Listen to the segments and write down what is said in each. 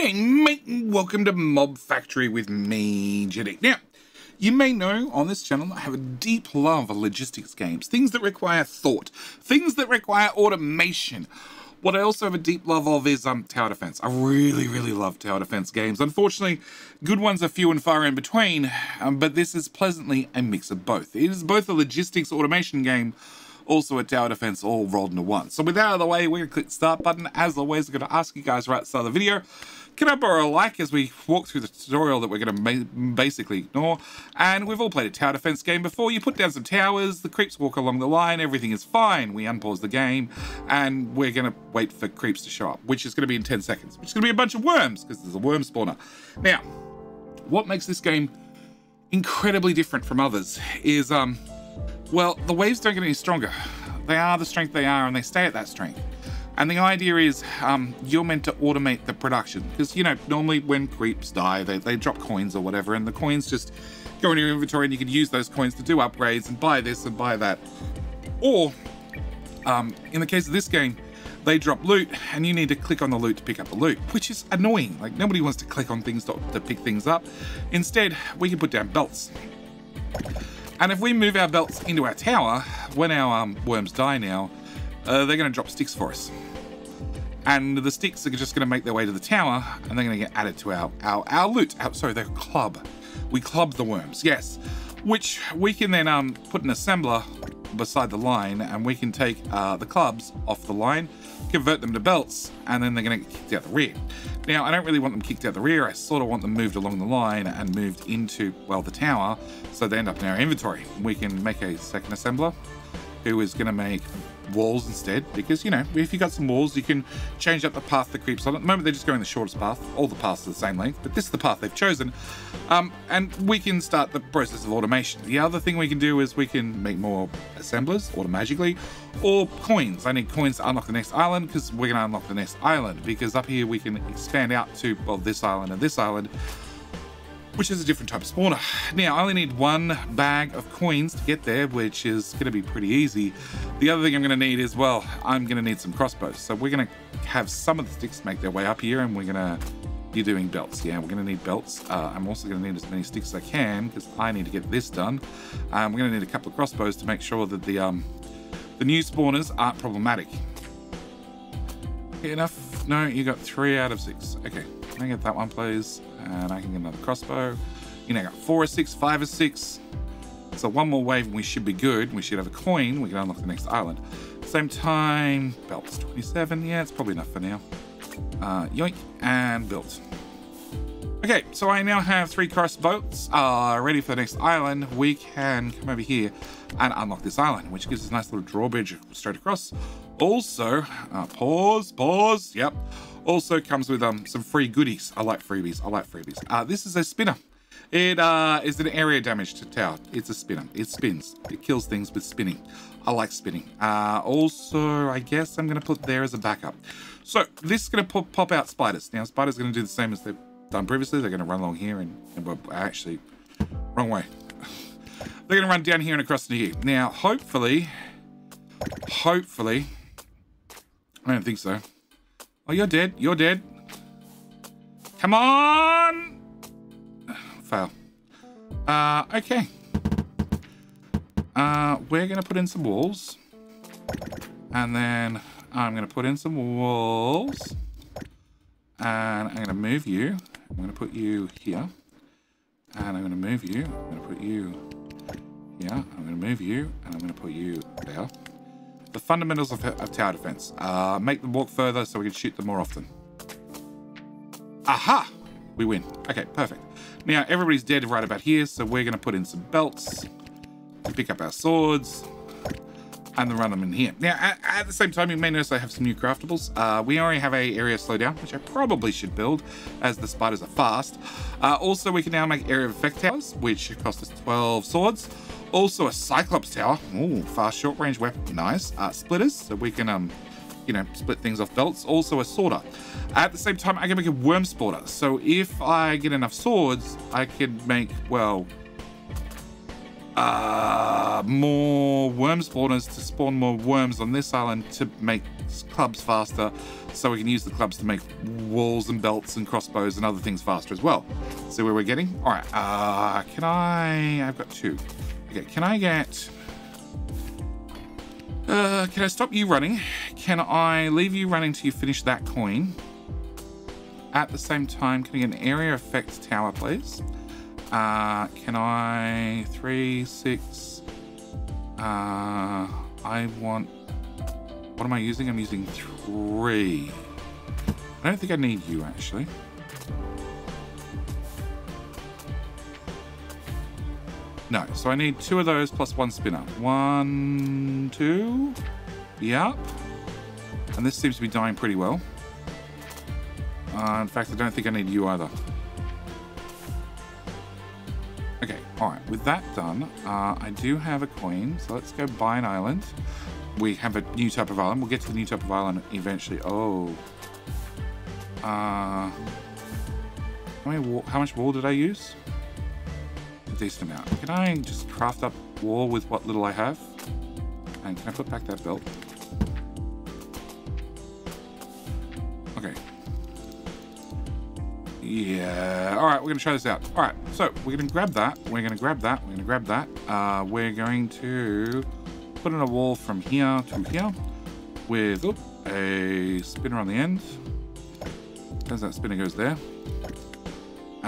G'day mate and welcome to Mob Factory with me, JD. Now, you may know on this channel I have a deep love of logistics games, things that require thought, things that require automation. What I also have a deep love of is um, tower defense. I really, really love tower defense games. Unfortunately, good ones are few and far in between, um, but this is pleasantly a mix of both. It is both a logistics automation game, also a tower defense all rolled into one. So with that out of the way, we're gonna click start button. As always, I'm gonna ask you guys right at the start of the video, can I borrow a like as we walk through the tutorial that we're going to basically ignore? And we've all played a tower defense game before. You put down some towers, the creeps walk along the line, everything is fine. We unpause the game, and we're going to wait for creeps to show up, which is going to be in 10 seconds, which is going to be a bunch of worms, because there's a worm spawner. Now, what makes this game incredibly different from others is, um, well, the waves don't get any stronger. They are the strength they are, and they stay at that strength. And the idea is um, you're meant to automate the production because, you know, normally when creeps die, they, they drop coins or whatever, and the coins just go in your inventory and you can use those coins to do upgrades and buy this and buy that. Or, um, in the case of this game, they drop loot and you need to click on the loot to pick up the loot, which is annoying. Like nobody wants to click on things to, to pick things up. Instead, we can put down belts. And if we move our belts into our tower, when our um, worms die now, uh, they're going to drop sticks for us. And the sticks are just going to make their way to the tower, and they're going to get added to our, our, our loot. Our, sorry, their club. We club the worms, yes. Which we can then um, put an assembler beside the line, and we can take uh, the clubs off the line, convert them to belts, and then they're going to get kicked out the rear. Now, I don't really want them kicked out the rear. I sort of want them moved along the line and moved into, well, the tower, so they end up in our inventory. We can make a second assembler who is going to make walls instead because you know if you got some walls you can change up the path the creeps on. At the moment they're just going the shortest path. All the paths are the same length but this is the path they've chosen. Um, and we can start the process of automation. The other thing we can do is we can make more assemblers automatically or coins. I need coins to unlock the next island because we're going to unlock the next island because up here we can expand out to well this island and this island which is a different type of spawner. Now, I only need one bag of coins to get there, which is going to be pretty easy. The other thing I'm going to need is, well, I'm going to need some crossbows. So we're going to have some of the sticks make their way up here, and we're going to be doing belts. Yeah, we're going to need belts. Uh, I'm also going to need as many sticks as I can, because I need to get this done. Um, we're going to need a couple of crossbows to make sure that the, um, the new spawners aren't problematic. Okay, enough? No, you got three out of six. Okay, can I get that one, please? And I can get another crossbow. You know, I got four or six, five or six. So one more wave and we should be good. We should have a coin. We can unlock the next island. Same time, belts 27. Yeah, it's probably enough for now. Uh, yoink, and built. Okay, so I now have three crossbows uh, ready for the next island. We can come over here and unlock this island, which gives us a nice little drawbridge straight across. Also, uh, pause, pause, yep. Also comes with um, some free goodies. I like freebies. I like freebies. Uh, this is a spinner. It uh, is an area damage to tower. It's a spinner. It spins. It kills things with spinning. I like spinning. Uh, also, I guess I'm going to put there as a backup. So this is going to pop out spiders. Now, spiders are going to do the same as they've done previously. They're going to run along here and, and we're actually wrong way. They're going to run down here and across to here. Now, hopefully, hopefully, I don't think so. Oh, you're dead. You're dead. Come on! Fail. Uh, okay. Uh, we're going to put in some walls. And then I'm going to put in some walls. And I'm going to move you. I'm going to put you here. And I'm going to move you. I'm going to put you here. I'm going to move you. And I'm going to put you there. The fundamentals of, of tower defense. Uh, make them walk further so we can shoot them more often. Aha! We win. Okay, perfect. Now, everybody's dead right about here, so we're going to put in some belts pick up our swords and then run them in here. Now, at, at, the same time, you may notice I have some new craftables. Uh, we already have a area slowdown, which I probably should build, as the spiders are fast. Uh, also, we can now make area of effect towers, which cost us 12 swords. Also a Cyclops Tower. Ooh, fast short range weapon. Nice. Uh, splitters, so we can, um, you know, split things off belts. Also a sorter. At the same time, I can make a worm spawner. So if I get enough swords, I can make, well, uh, more worm spawners to spawn more worms on this island to make clubs faster, so we can use the clubs to make walls and belts and crossbows and other things faster as well. See where we're getting? All right, uh, can I, I've got two. Okay, can I get, uh, can I stop you running? Can I leave you running till you finish that coin? At the same time, can I get an area effect tower, please? Uh, can I, three, six, uh, I want, what am I using? I'm using three. I don't think I need you, actually. No, so I need two of those plus one spinner. One, two, yep. And this seems to be dying pretty well. Uh, in fact, I don't think I need you either. Okay, alright, with that done, uh, I do have a coin, so let's go buy an island. We have a new type of island. We'll get to the new type of island eventually. Oh. Uh, how, many how much wool did I use? Decent amount. Can I just craft up wool with what little I have? And can I put back that belt? Okay. Yeah. All right, we're going to try this out. All right, so we're going to grab that. We're going to grab that. We're going to grab that. Uh, we're going to put in a wall from here to here with a spinner on the end. As that spinner goes there.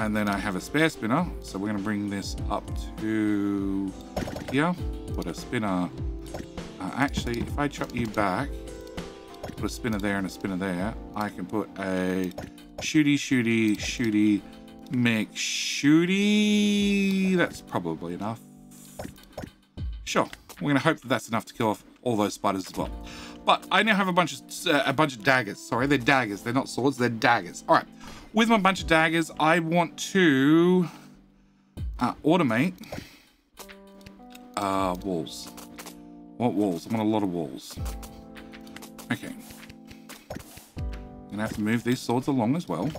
And then I have a spare spinner, so we're going to bring this up to here. Put a spinner. Uh, actually, if I chop you back, put a spinner there and a spinner there, I can put a shooty, shooty, shooty, make shooty. That's probably enough. Sure, we're going to hope that that's enough to kill off all those spiders as well. But I now have a bunch of uh, a bunch of daggers. Sorry, they're daggers. They're not swords. They're daggers. All right. With my bunch of daggers, I want to uh, automate uh, walls. What walls? I want a lot of walls. Okay. Gonna have to move these swords along as well.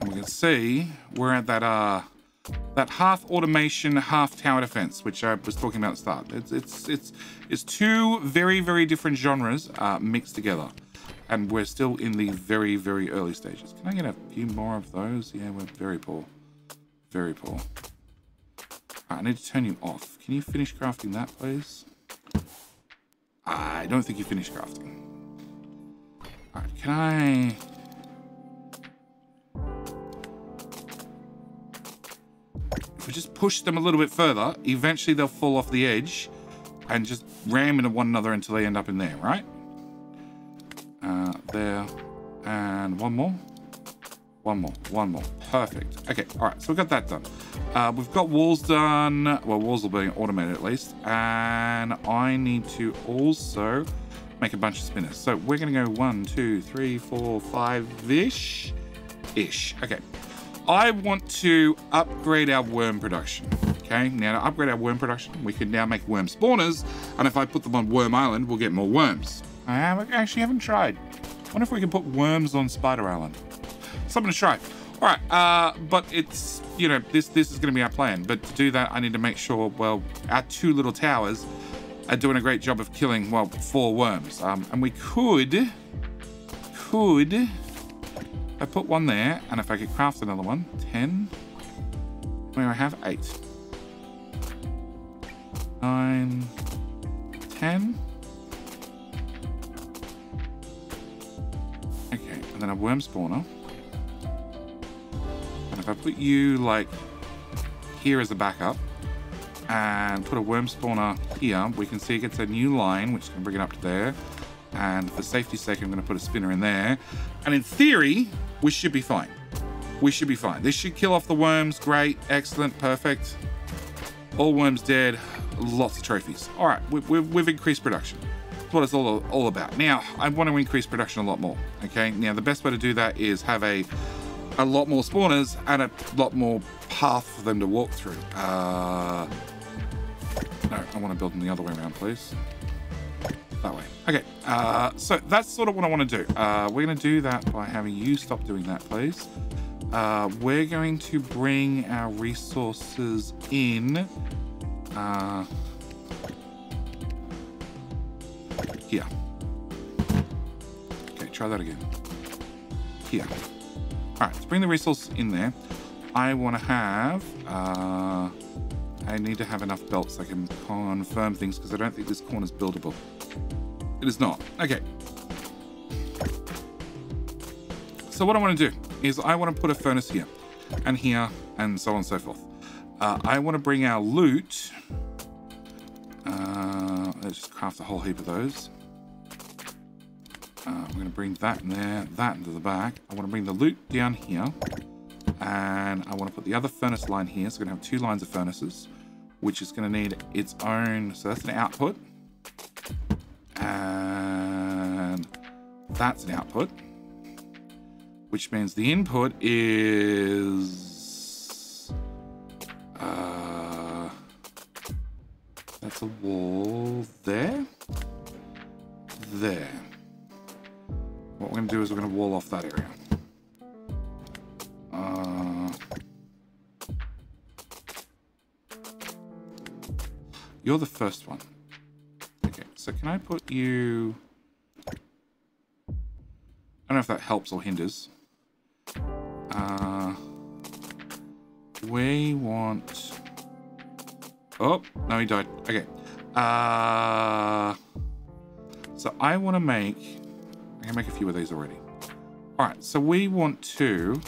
And we can see we're at that uh that half automation, half tower defense, which I was talking about at the start. It's it's it's it's two very very different genres uh, mixed together, and we're still in the very very early stages. Can I get a few more of those? Yeah, we're very poor, very poor. Right, I need to turn you off. Can you finish crafting that, please? I don't think you finished crafting. All right, can I? If we just push them a little bit further, eventually they'll fall off the edge and just ram into one another until they end up in there, right? Uh, there. And one more. One more. One more. Perfect. Okay, all right, so we've got that done. Uh, we've got walls done. Well, walls will be automated at least. And I need to also make a bunch of spinners. So we're going to go one, two, three, four, five-ish. Ish. Okay. I want to upgrade our worm production. Okay, now to upgrade our worm production, we can now make worm spawners, and if I put them on Worm Island, we'll get more worms. I actually haven't tried. wonder if we can put worms on Spider Island. Something to try. All right, uh, but it's, you know, this, this is going to be our plan. But to do that, I need to make sure, well, our two little towers are doing a great job of killing, well, four worms. Um, and we could, could I put one there, and if I could craft another one, 10. Where I have 8. 9. 10. And then a worm spawner. And if I put you, like, here as a backup, and put a worm spawner here, we can see it gets a new line, which can bring it up to there. And for safety's sake, I'm going to put a spinner in there. And in theory, we should be fine. We should be fine. This should kill off the worms. Great. Excellent. Perfect. All worms dead. Lots of trophies. All right. We've, we've, we've increased production. What it's all, all about. Now, I want to increase production a lot more. Okay. Now, the best way to do that is have a a lot more spawners and a lot more path for them to walk through. Uh, no, I want to build them the other way around, please that way. Okay, uh, so that's sort of what I want to do. Uh, we're going to do that by having you stop doing that, please. Uh, we're going to bring our resources in uh, try that again. Here. All right, let's bring the resource in there. I want to have, uh, I need to have enough belts I can confirm things because I don't think this corner is buildable. It is not. Okay. So what I want to do is I want to put a furnace here and here and so on and so forth. Uh, I want to bring our loot. Uh, let's just craft a whole heap of those. Uh, I'm going to bring that in there, that into the back. I want to bring the loot down here. And I want to put the other furnace line here. So we're going to have two lines of furnaces, which is going to need its own. So that's an output. And that's an output. Which means the input is... Uh, that's a wall there. There. What we're going to do is we're going to wall off that area. Uh, you're the first one. Okay, so can I put you... I don't know if that helps or hinders. Uh, we want... Oh, no, he died. Okay. Uh, so I want to make I can make a few of these already. All right, so we want to...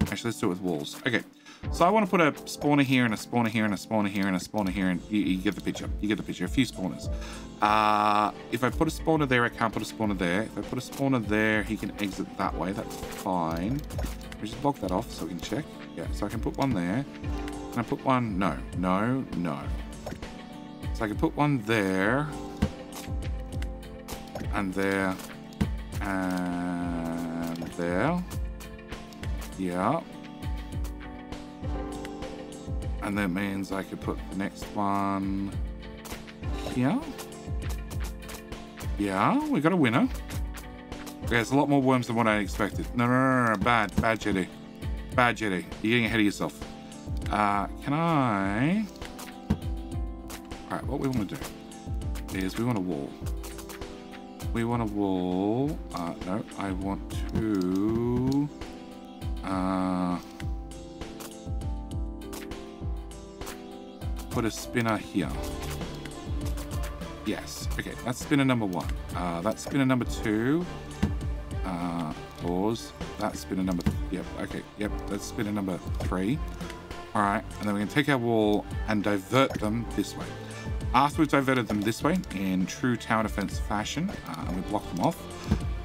Actually, let's do it with walls. Okay, so I want to put a spawner here and a spawner here and a spawner here and a spawner here and you, you get the picture. You get the picture. A few spawners. Uh, if I put a spawner there, I can't put a spawner there. If I put a spawner there, he can exit that way. That's fine. We just block that off so we can check. Yeah, so I can put one there. Can I put one? No, no, no. So I can put one there. And there and there. Yeah. And that means I could put the next one here. Yeah, we got a winner. Okay, it's a lot more worms than what I expected. No, no, no, no, bad, bad JD. Bad JD. You're getting ahead of yourself. Uh, can I... Alright, what we want to do is we want a wall we want a wall. Uh, no, I want to... Uh, put a spinner here. Yes. Okay, that's spinner number one. Uh, that's spinner number two. Uh, pause. That's spinner number... Yep, okay. Yep, that's spinner number three. All right, and then we can take our wall and divert them this way. After we've diverted them this way in true tower defense fashion, uh, we block them off,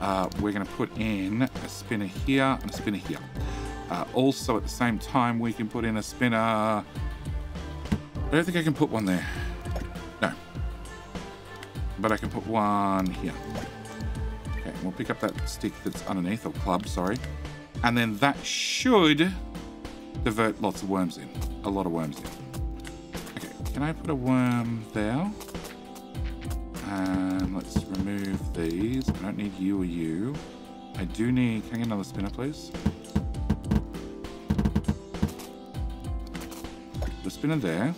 uh, we're going to put in a spinner here and a spinner here. Uh, also, at the same time, we can put in a spinner... I don't think I can put one there. No. But I can put one here. Okay, we'll pick up that stick that's underneath, or club, sorry. And then that should divert lots of worms in. A lot of worms in. Can I put a worm there? And let's remove these. I don't need you or you. I do need... Can I get another spinner, please? The spinner there.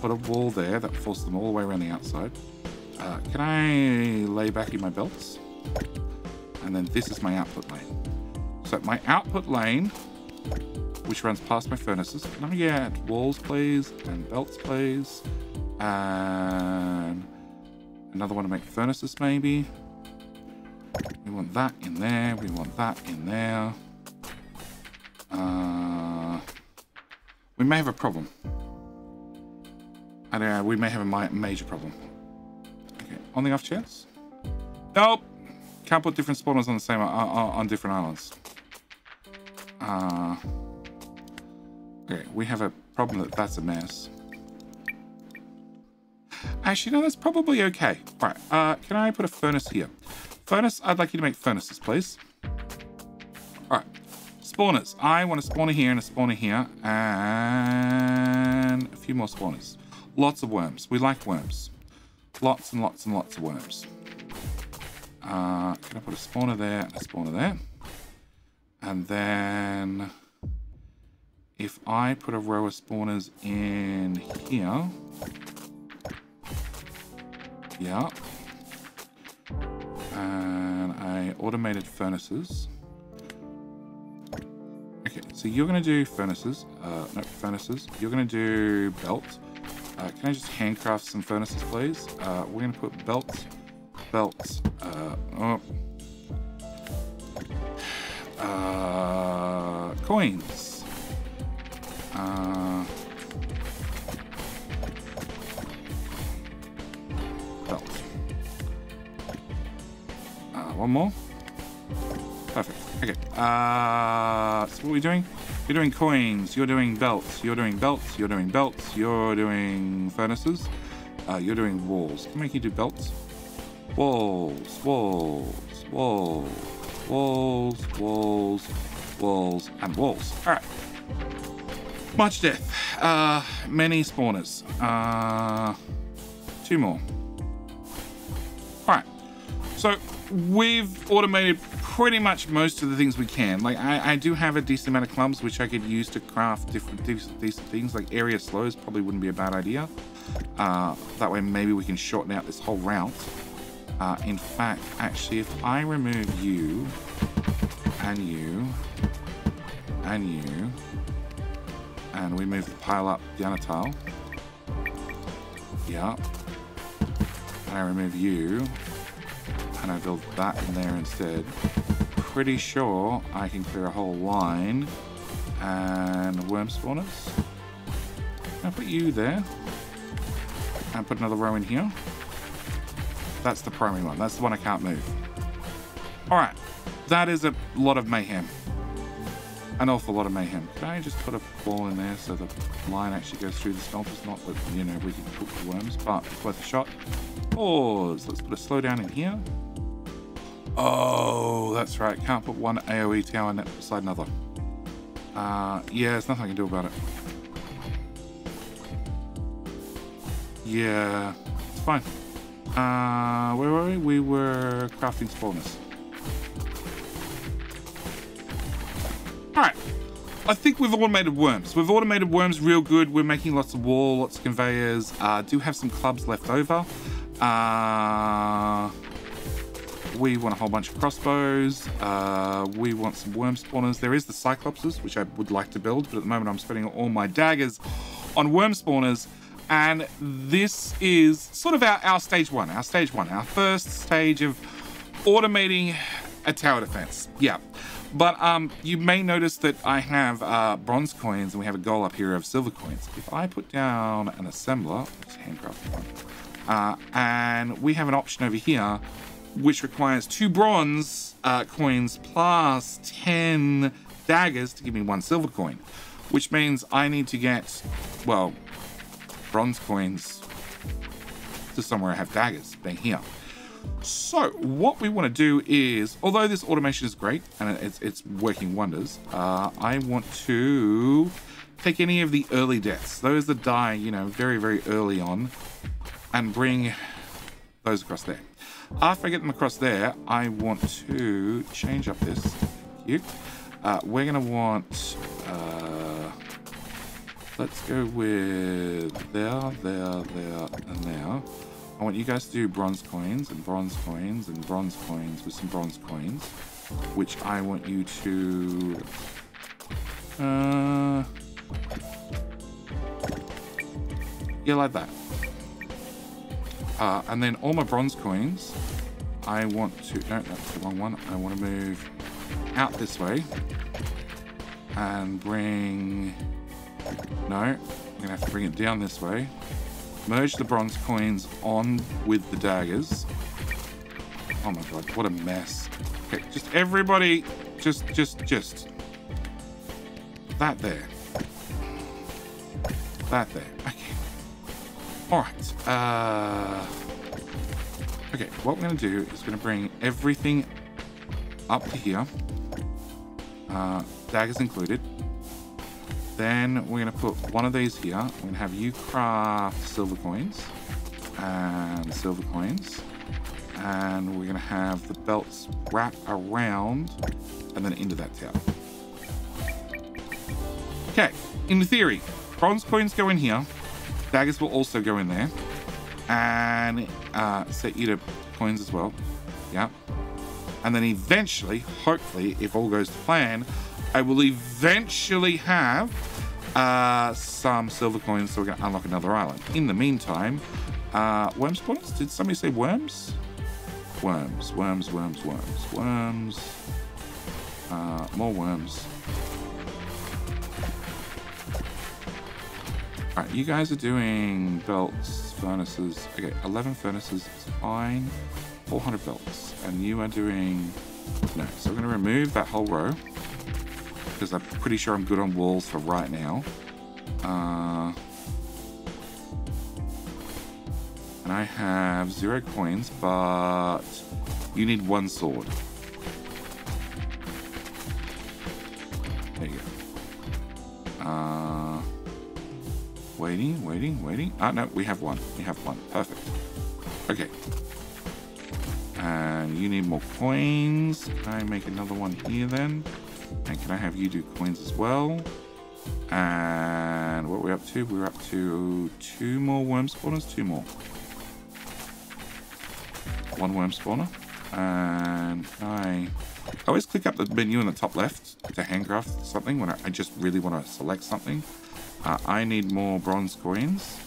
Put a wall there that forces them all the way around the outside. Uh, can I lay back in my belts? And then this is my output lane. So my output lane which runs past my furnaces. Can I get walls, please? And belts, please? And another one to make furnaces, maybe? We want that in there. We want that in there. Uh, we may have a problem. I don't know, we may have a major problem. Okay, on the off chance? Nope. Can't put different spawners on the same, uh on different islands. Uh... Okay, we have a problem that that's a mess. Actually, no, that's probably okay. All right, uh, can I put a furnace here? Furnace, I'd like you to make furnaces, please. All right, spawners. I want a spawner here and a spawner here, and a few more spawners. Lots of worms. We like worms. Lots and lots and lots of worms. Uh, can I put a spawner there a spawner there? And then if I put a row of spawners in here, yeah, and I automated furnaces. Okay, so you're to do furnaces. Uh, no, furnaces. You're to do belt. Uh, can I just handcraft some furnaces, please? Uh, we're to put belts, belts, uh, oh, uh, coins. One more. Perfect. Okay. Uh, so what are we doing? You're doing coins. You're doing belts. You're doing belts. You're doing belts. You're doing furnaces. Uh, you're doing walls. Can I make you do belts? Walls, walls, walls, walls, walls, walls, and walls. All right. Much death. Uh, many spawners. Uh, two more. All right. So we've automated pretty much most of the things we can. Like I, I do have a decent amount of clumps which I could use to craft different decent, things. Like area slows probably wouldn't be a bad idea. Uh, that way maybe we can shorten out this whole route. Uh, in fact, actually, if I remove you and you and you and we move the pile up the a tile. Yeah. And I remove you and I build that in there instead, pretty sure I can clear a whole line and worm spawners. I'll put you there and put another row in here. That's the primary one. That's the one I can't move. All right, that is a lot of mayhem. An awful lot of mayhem. Can I just put a ball in there so the line actually goes through the smelters? Not that, you know, we can cook the worms, but it's worth a shot. Pause. Let's put a slow down in here. Oh, that's right. Can't put one AoE tower beside another. Uh, yeah, there's nothing I can do about it. Yeah, it's fine. Uh, where were we? We were crafting spawners. Alright. I think we've automated worms. We've automated worms real good. We're making lots of wall, lots of conveyors. Uh, do have some clubs left over. Uh, we want a whole bunch of crossbows. Uh, we want some worm spawners. There is the cyclopses, which I would like to build, but at the moment I'm spending all my daggers on worm spawners. And this is sort of our, our stage one, our stage one, our first stage of automating a tower defense. Yeah. But um, you may notice that I have uh, bronze coins and we have a goal up here of silver coins. If I put down an assembler, handcrafted one, uh, and we have an option over here which requires two bronze uh, coins plus 10 daggers to give me one silver coin, which means I need to get, well, bronze coins to somewhere I have daggers, being here. So what we want to do is, although this automation is great and it's, it's working wonders, uh, I want to take any of the early deaths, those that die, you know, very, very early on, and bring those across there. After I get them across there, I want to change up this. You. Uh, we're going to want... Uh, let's go with there, there, there, and there. I want you guys to do bronze coins and bronze coins and bronze coins with some bronze coins, which I want you to... Uh, yeah, like that. Uh, and then all my bronze coins, I want to, no, that's the wrong one. I want to move out this way and bring, no, I'm going to have to bring it down this way. Merge the bronze coins on with the daggers. Oh my god, what a mess. Okay, just everybody, just, just, just. That there. That there. Okay. Alright, uh... Okay, what we're going to do is going to bring everything up to here. Uh, daggers included. Then we're going to put one of these here. We're going to have you craft silver coins. And silver coins. And we're going to have the belts wrap around and then into that tower. Okay, in theory, bronze coins go in here. Daggers will also go in there. And uh, set you to coins as well. Yeah. And then eventually, hopefully, if all goes to plan, I will eventually have uh, some silver coins so we can unlock another island. In the meantime, uh, worm? Did somebody say worms? Worms, worms, worms, worms, worms. Uh, more worms. Alright, you guys are doing belts, furnaces. Okay, 11 furnaces is fine. 400 belts. And you are doing... No, so I'm going to remove that whole row. Because I'm pretty sure I'm good on walls for right now. Uh, and I have zero coins, but you need one sword. There you go. Uh, waiting, waiting, waiting. Ah, no, we have one. We have one. Perfect. Okay. And you need more coins. Can I make another one here then? And can I have you do coins as well? And what we're we up to? We're up to two more worm spawners, two more. One worm spawner. And I, I always click up the menu in the top left to handcraft something when I, I just really want to select something. Uh, I need more bronze coins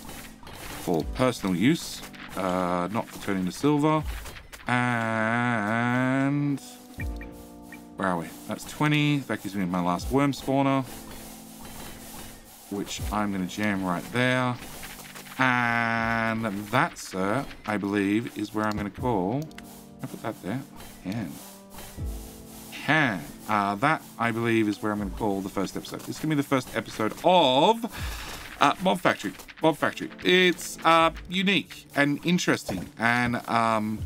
for personal use, uh, not for turning to silver. And where are we? That's 20. That gives me my last worm spawner, which I'm going to jam right there. And that, sir, I believe, is where I'm going to call. I put that there. Can. Can. Uh, that, I believe, is where I'm going to call the first episode. This is going to be the first episode of uh, Mob Factory. Mob Factory. It's uh, unique and interesting. And um,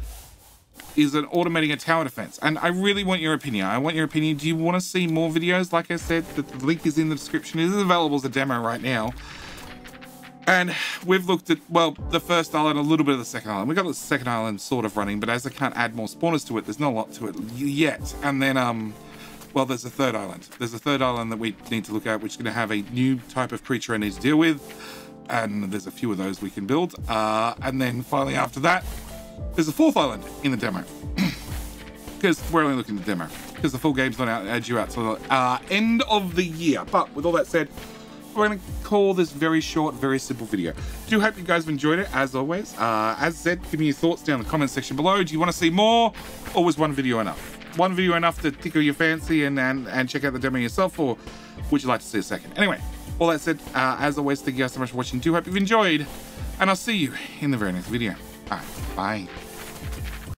is an automating a tower defense. And I really want your opinion. I want your opinion. Do you want to see more videos? Like I said, the link is in the description. It is available as a demo right now. And we've looked at, well, the first island, a little bit of the second island. We've got the second island sort of running, but as I can't add more spawners to it, there's not a lot to it yet. And then, um, well, there's a third island. There's a third island that we need to look at, which is going to have a new type of creature I need to deal with. And there's a few of those we can build. Uh, and then finally after that, there's a fourth island in the demo. Because we're only looking at the demo. Because the full game's not out, due out till the uh, end of the year. But with all that said, we're to call this very short, very simple video. Do hope you guys have enjoyed it, as always. Uh, as said, give me your thoughts down in the comment section below. Do you want to see more, or was one video enough? One video enough to tickle your fancy and, and, and check out the demo yourself, or would you like to see a second? Anyway, all that said, uh, as always, thank you guys so much for watching. Do hope you've enjoyed, and I'll see you in the very next video. All right, bye.